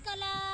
orange.